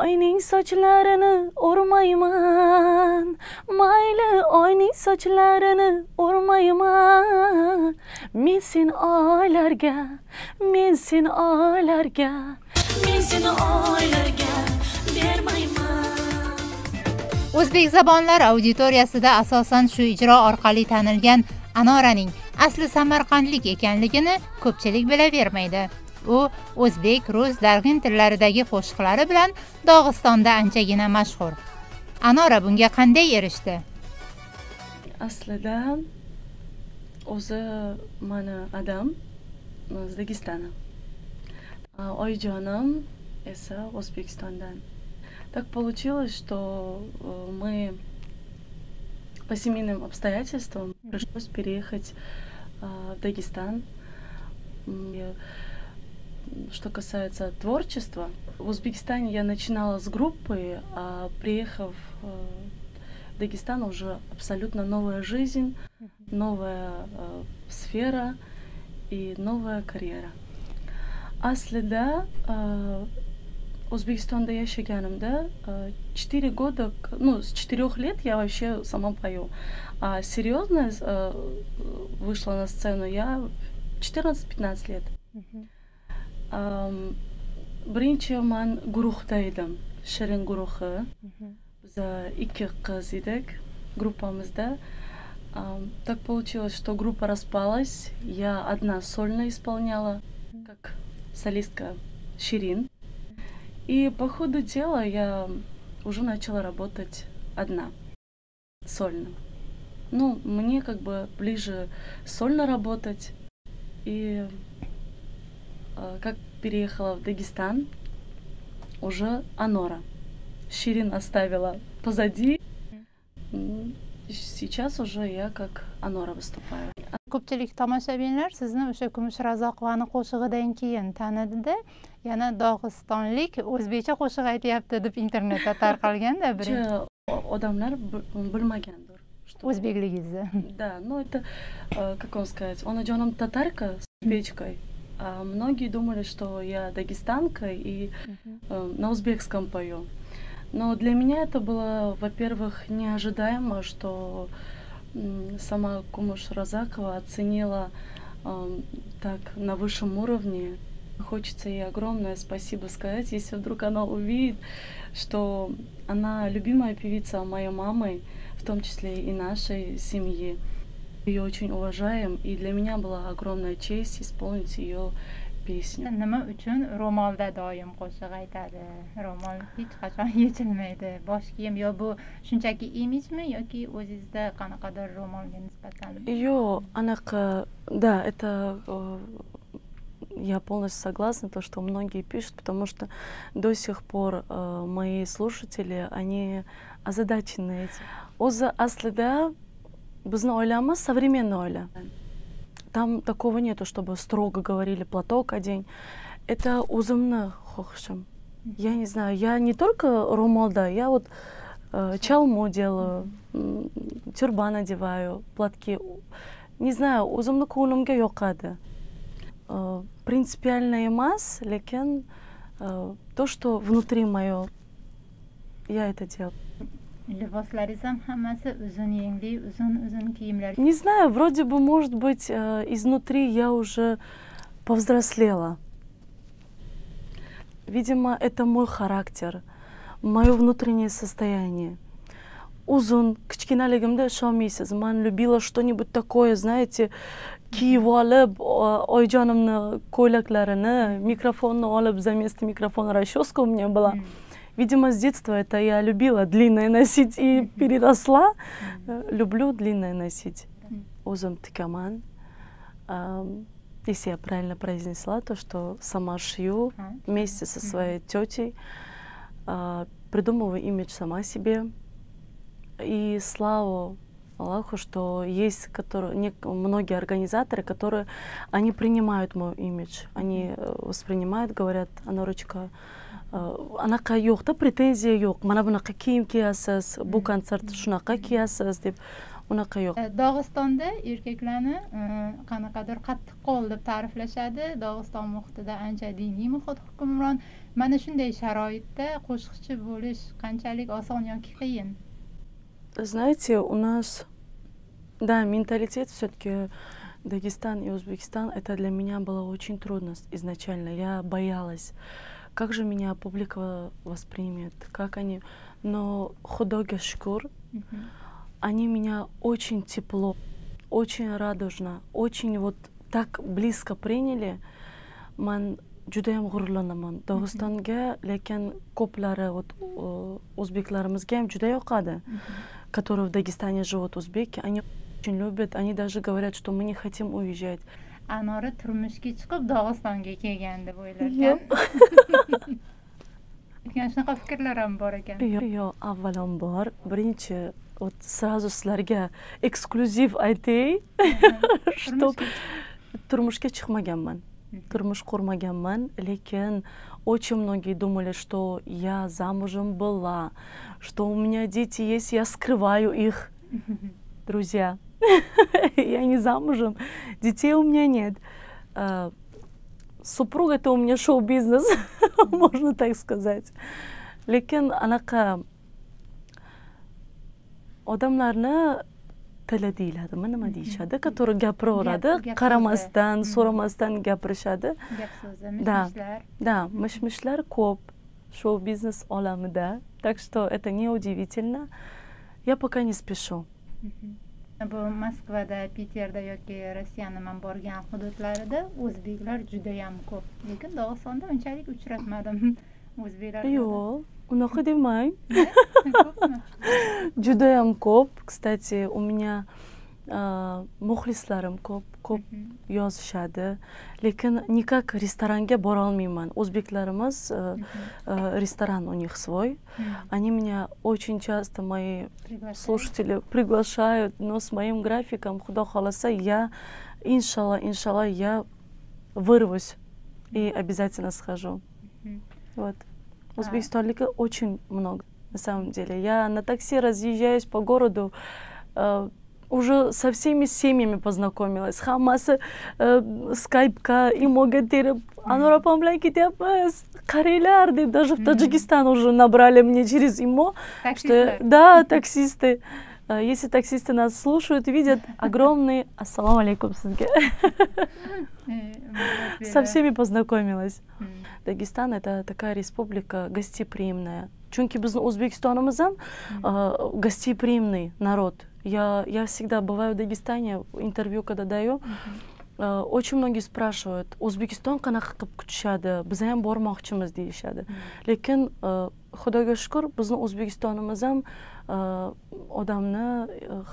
oyning sochlarini o'rmayman mayli oyning sochlarini o'rmayman men sen oylarga men sen oylarga men seni oylarga bermayman. O'zbek zabonlar auditoriyasida asosan shu ijro orqali tanilgan anoraning asli samarqandlik ekanligini ko'pchilik bilavermaydi. U o'zbek rus darg'in tillaridagi qo'shiqlari bilan dog'istonda anchagina mashhur. Anora bunga qanday erishdi? Aslida o'zi mani adam z oyijonim esa o'zbekistondan. Так получилось что э, мы по семейным обстоятельствам пришлось переехать в Дагестан. Что касается творчества, в Узбекистане я начинала с группы, а приехав в Дагестан уже абсолютно новая жизнь, новая э, сфера и новая карьера. Aslida O'zbekistonda yashaganimda четыре года, ну, с четырех лет я вообще сама пою. А серьезно вышла на сцену я 14-15 лет. Birinchi man guruhda edim. Shirin guruhi. Biza ikki qiz edik группамizda так получилось что группа распалась. Я одна сольно исполняла как солистка Ширин. И по ходу дела я уже начала работать одна, сольно. Ну, мне как бы ближе сольно работать. И как переехала в Дагестан, уже Анора. Ширин оставила позади. Сейчас уже я как Анора выступаю. ko'pchilik tomoshabinlar sizni o'sha kumush razoqovani qo'shig'idan keyin tanidida yana dog'istonlik o'zbekcha qo'shiq aytyapti deb internetda tarqalganda odamlar bilmagandir o'zbekligingizni да ну это как вам сказать онаjonim татарка с печкой а многие думали что я дагестанка и на узбекском пою но для меня это было во-первых неожидаемо что сама Кумуш Разакова оценила э, так на высшем уровне. Хочется ей огромное спасибо сказать, если вдруг она увидит, что она любимая певица моей мамы, в том числе и нашей семьи. Ее очень уважаем, и для меня была огромная честь исполнить ее pесня nima uchun ro'molda doim qo'shiq aytadi ro'mol hech qachon yechilmaydi bosh kiyim yo bu shunchaki imijmi yoki o'zingizda qanaqadir ro'molga nisbatan yo'q anaqa да это я полностью согласна, то, что многие пишут, потому что до сих пор э, мои слушатели, они озадачены этим. O'zi aslida bizni oilamiz современный oila. Там такого нету, чтобы строго говорили платок одень. Это узымны хохшим. Я не знаю, я не только ромалда, я вот э, чалму делаю, тюрбан одеваю, платки. Не знаю, o'zimni ko'nglimga yoqadi. Принципиально эмас, lekin то, что внутри мое, я это делаю. Liboslaringiz ham hammasi uzun yengli uzun uzun kiyimlar не знаю вроде бы может быть э, изнутри я уже повзрослела. Видимо это мой характер мое внутреннее состояние. Uzun kichkinaligimda ishonmaysiz man любила что-нибудь такое знаете kiyib olib oyijonimni ko'ylaklarini mikrofonni olib за место микрофона расческа у меня была. Mm. Видимо, с детства это я любила длинное носить и переросла. Люблю длинное носить. Узом тикаман. Если я правильно произнесла, то что сама шью вместе со своей тетей, а, придумываю имидж сама себе. И славу Аллаху, что есть которые, не, многие организаторы, которые они принимают мой имидж, они э, воспринимают, говорят, Анорочка, anaqa yo'qda pretenziya yo'q mana bunaqa kiyim kiyasiz bu konsert shunaqa kiyasiz deb unaqa yo'q dog'istonda erkaklarni qanaqadir qattiqqo'l deb ta'riflashadi dog'iston muhitida ancha diniy muhit hukmron mana shunday sharoitda qo'shiqchi bo'lish qanchalik oson yoki qiyin знаете у нас да менталитет все-таки Дагестан и Узбекистан это для меня было очень трудно изначально. Я боялась как же меня публика воспримет как они. Но худога шкур они меня очень тепло очень радужно очень вот так близко приняли. Man judayam g'ururlanaman dog'istonga lekin ko'plari вот o'zbeklarimizga ham juda yoqadi которые в Дагестане живут узбеки они очень любят они даже говорят что мы не хотим уезжать. Anora turmushga chiqib dog'istonga kelgan deb o'ylarkan shunaqa fikrlar ham bor ekan yo'q avvalambor birinchi вот сразу sizlarga eksklyuziv aytay что turmushga chiqmaganman turmush qurmaganman lekin очень многие думали что я замужем была что у меня дети есть я скрываю их. Друзья я не замужем детей у меня нет. А, супруг это у меня шоу-бизнес можно так сказать. Lekin anaqa odamlarni tili deyiladimi nima deyishadi? Который gapiraveradi qaramasdan so'ramasdan gapirishadi. Gap so'zi да да mish mishlar ko'p shou biznes olamida. Так что это неудивительно я пока не спешу bu moskvada piterda yoki rossiyani man borgan hududlarida o'zbeklar judayam ko'p. Lekin dog'istonda unchalik uchratmadim. O'zbeklar yo'q unaqa demang judayam ko'p кстати у меня muxlislarim ko'p ko'p yozishadi lekin никак restoranga borolmayman o'zbeklarimiz ресторан у них свой. Они меня очень часто мои слушатели приглашают но с моим графиком xudo xohlasa я иншалла иншалла я вырвусь и обязательно схожу. Вот Узбекистанлика очень много, на самом деле. Я на такси разъезжаюсь по городу, э, уже со всеми семьями познакомилась. Hammasi скайпка imoga terib anvar opam bilan ketyapmiz qaranglar deb даже в Таджикистан уже набрали мне через imo что да таксисты. Если таксисты нас слушают видят огромный ассаламу алейкум sizga со всеми познакомилась Дагестан это такая республика гостеприимная. Чунки biz o'zbekistonimiz ham гостеприимный народ. Я я всегда бываю в дагестане интервью когда даю. Очень многие спрашивают o'zbekiston qanaqa qilib kutishadi biz ham bormoqchimiz deyishadi lekin xudoga shukur bizni o'zbekistonimiz ham odamni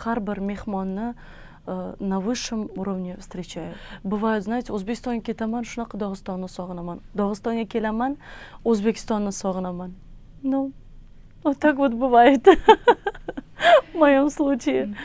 har bir mehmonni Э, на высшем уровне встречают бывает знаете o'zbekistonga ketaman shunaqa dog'istonni sog'inaman dog'istonga kelaman o'zbekistonni sog'inaman ну вот так вот бывает в моем случае